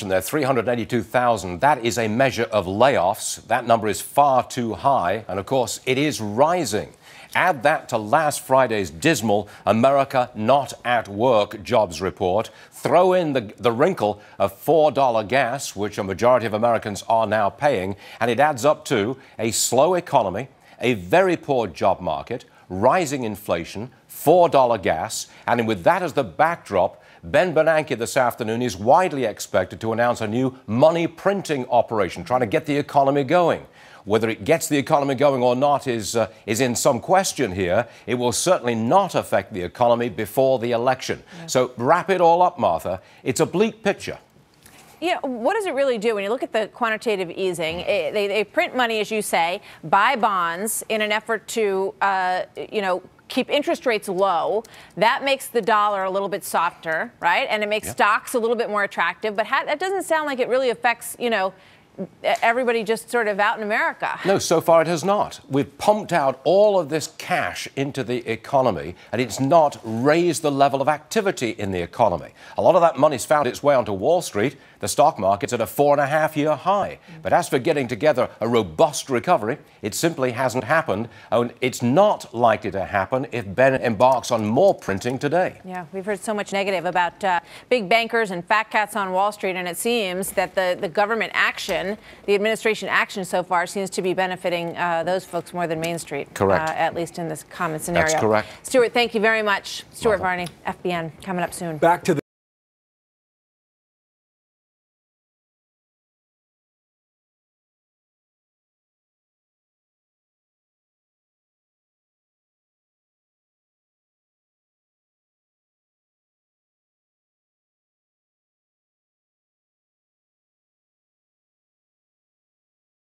There 382,000. That is a measure of layoffs. That number is far too high, and of course, it is rising. Add that to last Friday's dismal America Not at Work jobs report. Throw in the, the wrinkle of $4 gas, which a majority of Americans are now paying, and it adds up to a slow economy, a very poor job market, rising inflation, $4 gas, and with that as the backdrop, Ben Bernanke this afternoon is widely expected to announce a new money printing operation, trying to get the economy going. Whether it gets the economy going or not is, uh, is in some question here. It will certainly not affect the economy before the election. Yeah. So wrap it all up, Martha. It's a bleak picture. Yeah, what does it really do when you look at the quantitative easing? It, they, they, print money, as you say, buy bonds in an effort to, uh, you know, keep interest rates low. That makes the dollar a little bit softer, right? And it makes yep. stocks a little bit more attractive. But ha- that doesn't sound like it really affects, you know, everybody just sort of out in America. No, so far it has not. We've pumped out all of this cash into the economy, and it's not raised the level of activity in the economy. A lot of that money's found its way onto Wall Street. The stock market's at a four and a half year high. But as for getting together a robust recovery, it simply hasn't happened. And it's not likely to happen if Ben embarks on more printing today. Yeah, we've heard so much negative about uh, big bankers and fat cats on Wall Street, and it seems that the, the government action the administration action so far seems to be benefiting uh, those folks more than Main Street. Correct. Uh, at least in this common scenario. That's correct. Stuart, thank you very much. Stuart Varney, FBN, coming up soon. Back to the